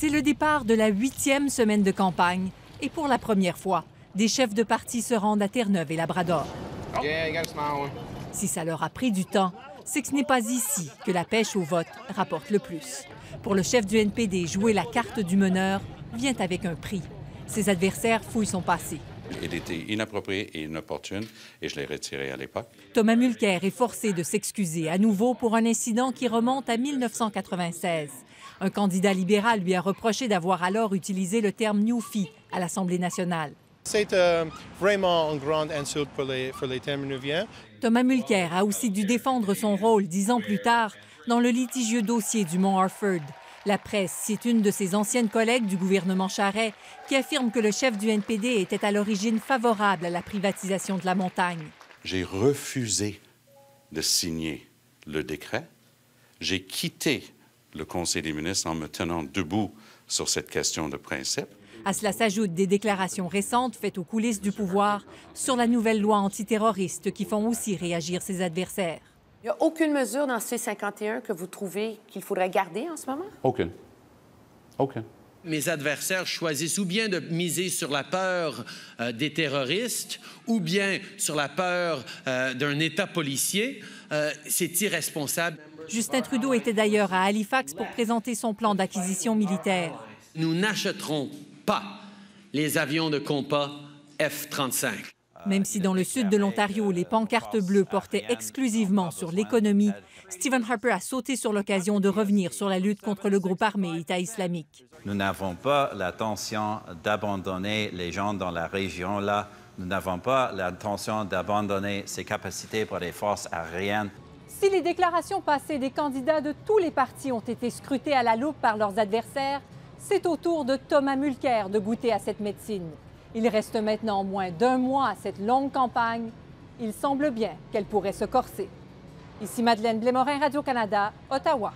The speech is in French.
C'est le départ de la huitième semaine de campagne et pour la première fois, des chefs de parti se rendent à Terre-Neuve et Labrador. Si ça leur a pris du temps, c'est que ce n'est pas ici que la pêche au vote rapporte le plus. Pour le chef du NPD, jouer la carte du meneur vient avec un prix. Ses adversaires fouillent son passé. Il était inapproprié et inopportune et je l'ai retiré à l'époque. Thomas Mulcair est forcé de s'excuser à nouveau pour un incident qui remonte à 1996. Un candidat libéral lui a reproché d'avoir alors utilisé le terme Newfie à l'Assemblée nationale. C'est euh, vraiment une grande insulte pour les, pour les Thomas Mulcair a aussi dû défendre son rôle dix ans plus tard dans le litigieux dossier du Mont Harford. La presse cite une de ses anciennes collègues du gouvernement Charret qui affirme que le chef du NPD était à l'origine favorable à la privatisation de la montagne. J'ai refusé de signer le décret. J'ai quitté le Conseil des ministres en me tenant debout sur cette question de principe. À cela s'ajoutent des déclarations récentes faites aux coulisses du pouvoir sur la nouvelle loi antiterroriste qui font aussi réagir ses adversaires. Il n'y a aucune mesure dans C-51 que vous trouvez qu'il faudrait garder en ce moment? Aucune. Aucune. Mes adversaires choisissent ou bien de miser sur la peur euh, des terroristes ou bien sur la peur euh, d'un État policier. Euh, c'est irresponsable. Justin Trudeau était d'ailleurs à Halifax pour présenter son plan d'acquisition militaire. Nous n'achèterons pas les avions de compas F-35. Même si dans le sud de l'Ontario, les pancartes bleues portaient exclusivement sur l'économie, Stephen Harper a sauté sur l'occasion de revenir sur la lutte contre le groupe armé État islamique. Nous n'avons pas l'intention d'abandonner les gens dans la région là. Nous n'avons pas l'intention d'abandonner ces capacités pour les forces aériennes. Si les déclarations passées des candidats de tous les partis ont été scrutées à la loupe par leurs adversaires, c'est au tour de Thomas Mulcair de goûter à cette médecine. Il reste maintenant moins d'un mois à cette longue campagne. Il semble bien qu'elle pourrait se corser. Ici Madeleine Blémorin, Radio-Canada, Ottawa.